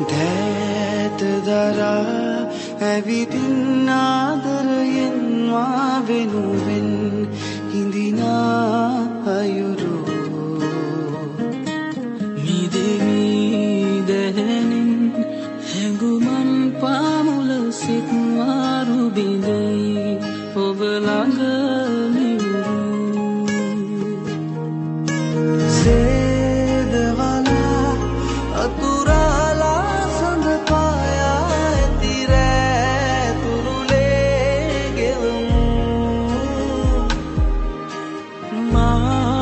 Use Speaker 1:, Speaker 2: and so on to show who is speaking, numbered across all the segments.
Speaker 1: දෑත දරා ඇවිදින්නාදරයෙන් මා වෙනුවෙන් හිඳිනා අයුරෝ
Speaker 2: මිදෙවී දැහැනින් හැඟුමන් පාමුල සිත්මාරු බිඳයි ඔබ ළඟ මා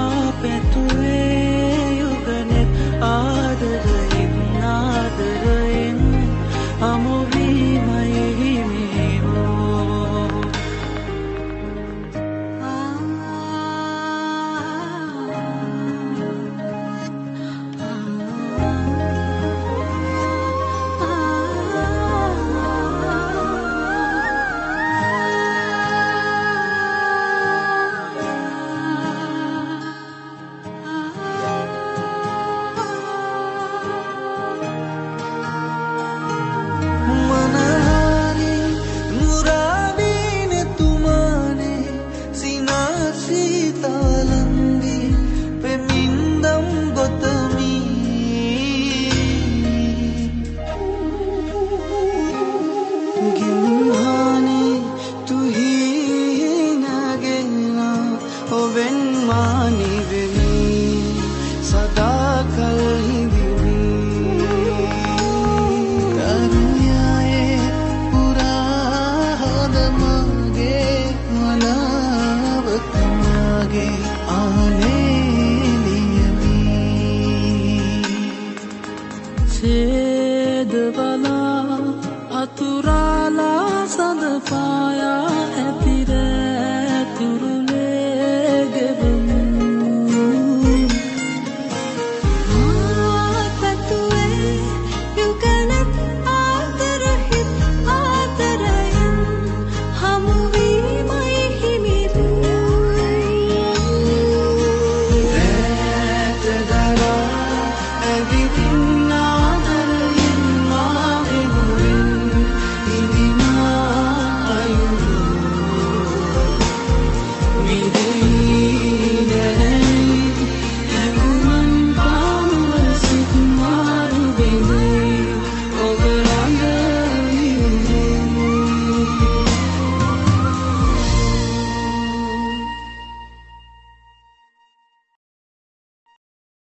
Speaker 1: 别的
Speaker 2: 吧。